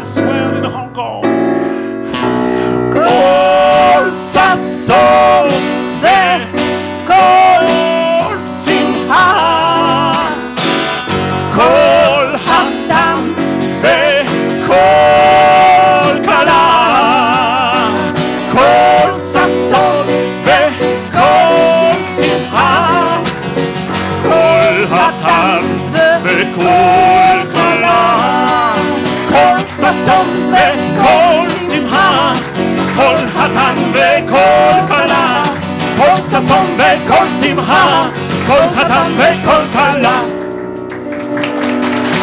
that swell in Hong Kong. Goes a soul there. Call call Kala. Goes a soul there, simha. Call him call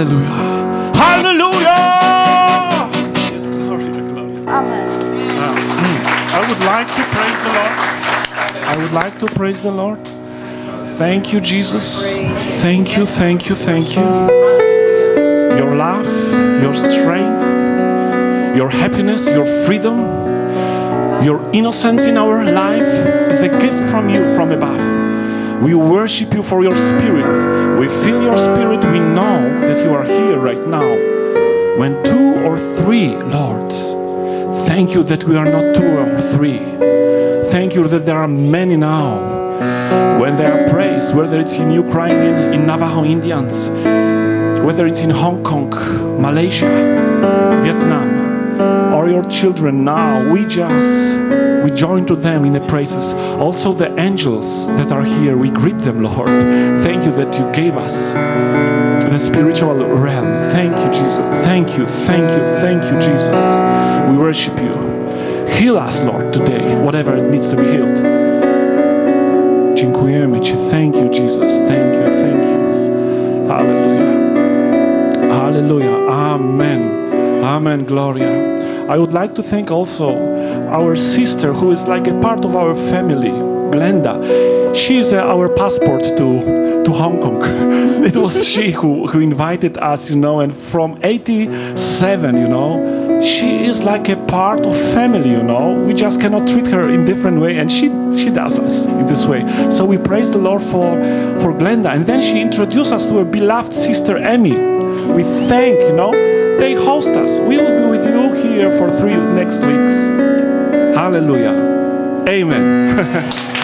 hallelujah Hallelujah Yes glory Amen. I would like to praise the Lord. I would like to praise the Lord. Thank you, Jesus. Thank you, thank you, thank you. Your love, your strength, your happiness, your freedom, your innocence in our life is a gift from you from above. We worship you for your spirit. We feel your spirit. We know that you are here right now. When two or three, Lord, Thank you that we are not two or three. Thank you that there are many now. When they are praised, whether it's in Ukraine, in Navajo Indians, whether it's in Hong Kong, Malaysia, Vietnam, or your children now, we just we join to them in the praises. Also the angels that are here, we greet them, Lord. Thank you that you gave us the spiritual realm. Thank you, Jesus. Thank you, thank you, thank you, Jesus. We worship you. Heal us, Lord, today, whatever it needs to be healed. Thank you, Jesus. Thank you, thank you. Hallelujah. Hallelujah. Amen. Amen. Gloria. I would like to thank also our sister who is like a part of our family, Glenda. She's uh, our passport to, to Hong Kong. it was she who, who invited us, you know, and from 87, you know, she is like a part of family, you know. We just cannot treat her in different way, and she she does us in this way. So we praise the Lord for for Glenda, and then she introduced us to her beloved sister Emmy. We thank, you know, they host us. We will be with you here next weeks. Hallelujah. Amen.